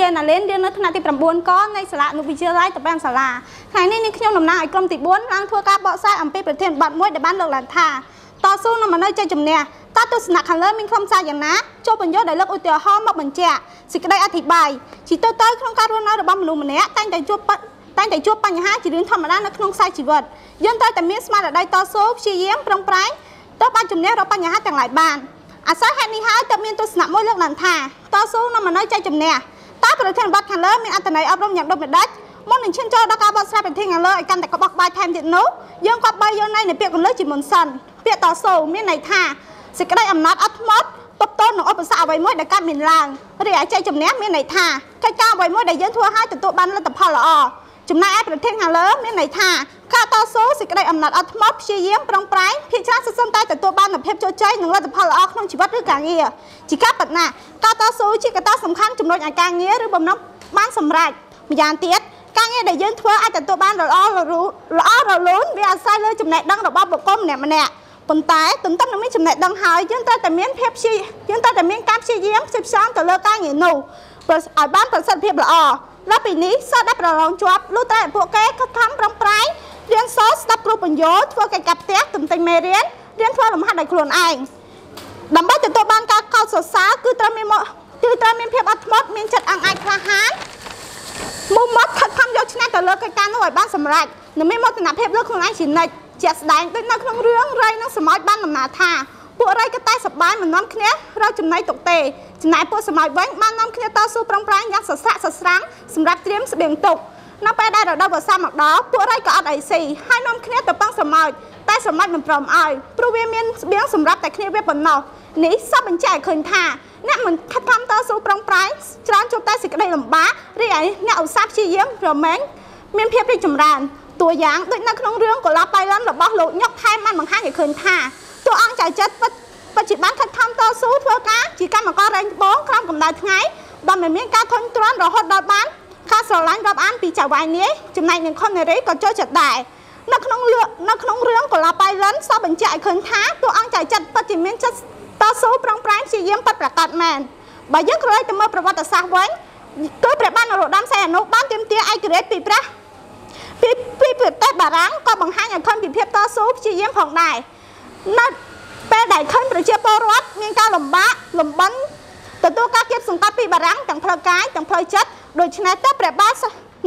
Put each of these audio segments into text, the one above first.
យាណាលេនរៀននៅថ្នាក់ទី9កនៃសាលាអនុវិទ្យាល័យតពាំងសាលាថ្ងៃនេះនេះខ្ញុំតំណាងឲ្យក្រុមទី4ឡើងធ្វើការបកស្រាយអំពីប្រធានបទមួយដែលបានលើកឡើងថាតស៊ូនឹងមនុស្សចេះជំនះតើទស្សនៈខាងលើមានខ្លឹមសារយ៉ាងណាចូលបញ្យល់ដោយលើកឧទាហរណ៍មកបញ្ជាក់សេចក្តីអធិប្បាយជីទៅទៅក្នុងការរស់នៅរបស់មនុស្សម្នាក់តែងតែជួបតែងតែជួបបញ្ហាជារឿងធម្មតានៅក្នុងខ្សែជីវិតយើងត្រូវតែមានស្មារតីតស៊ូព្យាយាមប្រឹងប្រែងទើបបានជំនះរាល់បញ្ហាទាំងឡាយបានអាស្រ័យហេតុនេះហើយទើបមានទស្សនៈមួយលើកឡើងថាតស៊ូនឹងមនុស្សចេះជំនះ តើប្រធានបទខាងលើមានអត្ថន័យអប់រំយ៉ាងដូចម្ដេចមុននឹងឈានចូលដល់ការបកស្រាយប្រធានខាងលើឲ្យកាន់តែក្បោះក្បាយថែមទៀតនោះយើងក៏បីយកន័យនៃពាក្យកលឹះជាមុនសិនពាក្យតស៊ូមានន័យថាសេចក្តីអំណត់អត់ធ្មត់ទប់ទល់នឹងឧបសគ្គអ្វីមួយដែលកើតមានឡើងរីឯចេះជំនះមានន័យថាកិច្ចការអ្វីមួយដែលយើងធ្វើឲ្យទទួលបានលទ្ធផលល្អ ចំណែកឯប្រធានខាងលើមានន័យថាការតស៊ូសេចក្តីអំណត់អត់ធ្មត់ព្យាយាមប្រឹងប្រែងភាគច្រើនសន្សំតែទទួលបាននូវភាពជោគជ័យនិងលទ្ធផលល្អក្នុងជីវិតឬការងារជាការពិតណាស់ការតស៊ូជាកត្តាសំខាន់ជំរុញឲ្យការងារឬបំណងបានសម្រេចម្យ៉ាងទៀតការងារដែលយើងធ្វើអាចទទួលបានល្អល្អរលូនវាអាស្រ័យលើចំណេះដឹងរបស់បុគ្គលម្នាក់ម្នាក់ប៉ុន្តែទន្ទឹមនឹងមានចំណេះដឹងហើយយើងត្រូវតែមានភាពព្យាយើងត្រូវតែមានការព្យាយាមផ្សព្វផ្សាយទៅលើការងារនោះឲ្យបានប្រសិទ្ធភាពល្អដ ល់ពីនេះសិស្សដែលប្រឡងជាប់លុះតែពួកគេខិតខំប្រឹងប្រែងរៀនសូត្រស្ដាប់គ្រូបញ្យោធ្វើកិច្ចការផ្ទះទន្ទិញមេរៀនរៀនធ្វើលំហាត់ដោយខ្លួនឯងដើម្បីទទួលបានការកោតសរសើរគឺត្រូវមានគឺត្រូវមានភាពអត់ធ្មត់មានចិត្តអង្អាចក្លាហានមុំមកខិតខំយកឈ្នះទៅលើកិច្ចការនោះឲ្យបានសម្រេចនិងមានមោទនភាពលើខ្លួនឯងជានិច្ចជាក់ស្ដែងដូចនៅក្នុងរឿងរៃនិងសមោចបានដំណើរថា ពួករៃក៏តែសបាយមិននាំគ្នារកចំណៃទុកទេចំណែកពួកសមោចវិញបាននាំគ្នាតស៊ូប្រឹងប្រែងយ៉ាងសស្រាក់សស្រាំងសម្រាប់ត្រៀមស្បៀងទុកនៅពេលដែលរដូវវស្សាមកដល់ពួករៃក៏អត់អីស៊ីហើយនាំគ្នាទៅប៉ឹងសមោចតែសមោចមិនព្រមឲ្យព្រោះវាមានស្បៀងសម្រាប់តែគ្នាវាប៉ុណ្ណោះនេះសពបញ្ជាក់ឲ្យឃើញថាអ្នកមិនខិតខំតស៊ូប្រឹងប្រែងច្រើនជួបតែសេចក្តីលំបាករីឯអ្នកឧស្សាហ៍ព្យាយាមរមែងមានភាពរីកចម្រើនតួយ៉ាងដូចនៅក្នុងរឿងកុលាបបៃលិនរបស់លោកញឹកថែមបានបង្ហាញឲ្យឃើញថា តួអង្គចៅចិត្តពិតពិតជាបានខិតខំតស៊ូធ្វើការជាកម្មកររែងត្បូងក្រោមកម្ដៅថ្ងៃដែលមិនមានការធន់ទ្រាំរហូតដល់បានការស្រឡាញ់រាប់អានពីចៅវាយនាយចំណែកនឹងខុននារីក៏ចូលចិត្តដែរនៅក្នុងនៅក្នុងរឿងកុលាបបៃលិនសបញ្ជាក់ឲ្យឃើញថាតួអង្គចៅចិត្តពិតជាមានចិត្តតស៊ូប្រឹងប្រែងព្យាយាមពិតប្រាកដមែនបើយើងក្រឡេកទៅមើលប្រវត្តិសាស្ត្រវិញគឺព្រះបាទនរោត្តមសីហនុបានទាមទារឯករាជ្យពីព្រះពីពីប្រទេសបារាំងក៏បង្ហាញឲ្យឃើញពីភាពតស៊ូព្យាយាមផងដែរ នៅពេលដែលឃើញប្រជាពលរដ្ឋមានការលំបាកលំបិនទទួលការគៀបសង្កត់ពីបារាំងទាំងផ្លូវកាយទាំងផ្លូវចិត្តដូច្នេះទៅព្រះបាទ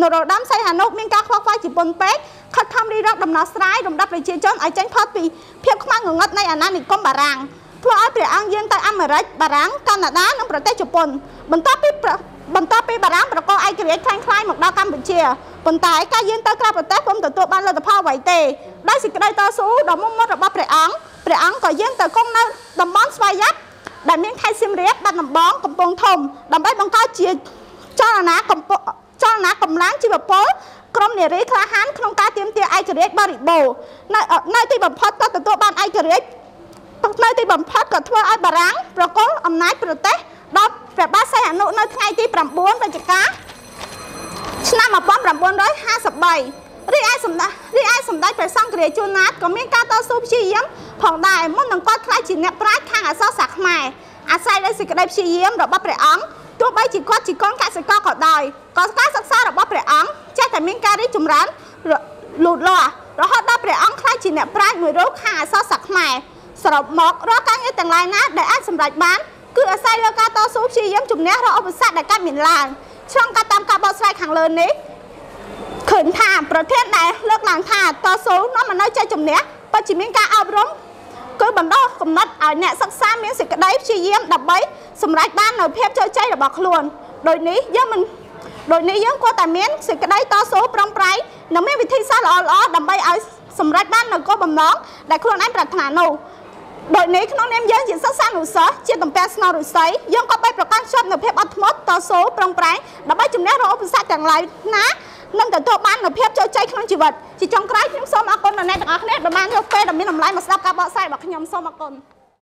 នរោត្តមសីហនុមានការខ្វល់ខ្វាយជាពន់ពេកខិតខំរីរកដំណោះស្រាយរំដាប់ប្រជាជនឲ្យចេញផុតពីភាពខ្មាំងងងឹតនៃអាណានិគមបារាំងធ្វើឲ្យព្រះអង្គយាងទៅអាមេរិកបារាំងកាណាដានិងប្រទេសជប៉ុនបន្ទាប់ពី បន្ទាប់ពីបារាំងប្រកបឯករាជ្យខ្លាំងខ្លាយមកដល់កម្ពុជាប៉ុន្តែការយាងទៅក្រៅប្រទេសពុំទទួលបានលទ្ធផលអ្វីទេដោយសេចក្តីតស៊ូដ៏មុតមាត់របស់ព្រះអង្គព្រះអង្គក៏យាងទៅគង់នៅតំបន់ស្វាយ័តដែលមានខេត្តសៀមរាបបាត់ដំបងកំពង់ធំដើម្បីបង្កើតជាចលនាកម្ពុជាចលនាកម្លាំងជីវពលក្រុមនារីក្លាហានក្នុងការទាមទារឯករាជ្យបរិបូរនៅនៅទីបំផុតក៏ទទួលបានឯករាជ្យនៅទីបំផុតក៏ធ្វើឲ្យបារាំងប្រកល់អំណាចប្រទេសដល់ ព្រះបាទសីហនុនៅថ្ងៃទី9វិច្ឆិកាឆ្នាំ1953រីឯសម្ដេចរីឯសម្ដេចព្រះសង្ឃរាជជួនណាតក៏មានការតស៊ូព្យាយាមផងដែរមុននឹងគាត់ខ្លាចជាអ្នកប្រាជ្ញខាងអក្សរសាស្ត្រខ្មែរអាស្រ័យលើសេចក្តីព្យាយាមរបស់ព្រះអង្គទោះបីជាគាត់ជាកូនកសិករក៏ដោយក៏ការសិក្សារបស់ព្រះអង្គចេះតែមានការរីកចម្រើនលូតលាស់រហូតដល់ព្រះអង្គខ្លាចជាអ្នកប្រាជ្ញមួយរូបខាងអក្សរសាស្ត្រខ្មែរសរុបមករាល់ការងារទាំងឡាយណាដែលអាចសម្រេចបាន គឺអាស្រ័យលើការតស៊ូព្យាយាមជំនះរាល់ឧបសគ្គដែលកើតមានឡើងឆ្លងកាត់តាមការបកស្រាយខាងលើនេះឃើញថាប្រធានដែលលើកឡើងថាតស៊ូនាំមកនៅចេះជំនះពិតជាមានការអប់រំគឺបណ្ដោះកំណត់ឲ្យអ្នកសិក្សាមានសេចក្តីព្យាយាមដើម្បីសម្រេចបាននូវភាពជោគជ័យរបស់ខ្លួនដោយនេះយើងមិនដោយនេះយើងគួរតែមានសេចក្តីតស៊ូប្រឹងប្រែងនិងមានវិធីសាស្ត្រល្អៗដើម្បីឲ្យសម្រេចបាននូវគោលបំណងដែលខ្លួនឯងប្រាថ្នានោះ ដោយនេះក្នុងនាមយើងជាសិស្សានុសិស្សជាតំពាំងស្នងរុស្ស៊ីយើងក៏បីប្រកាន់ខ្ជាប់នូវភាពអត់ធ្មត់តស៊ូប្រឹងប្រែងដើម្បីជំនះរាល់ឧបសគ្គទាំងឡាយណានឹងទទួលបាននូវភាពជោគជ័យក្នុងជីវិតជាចុងក្រោយខ្ញុំសូមអរគុណដល់អ្នកទាំងអស់គ្នាដែលបានយកពេលដ៏មានតម្លៃមកស្ដាប់ការបកស្រាយរបស់ខ្ញុំសូមអរគុណ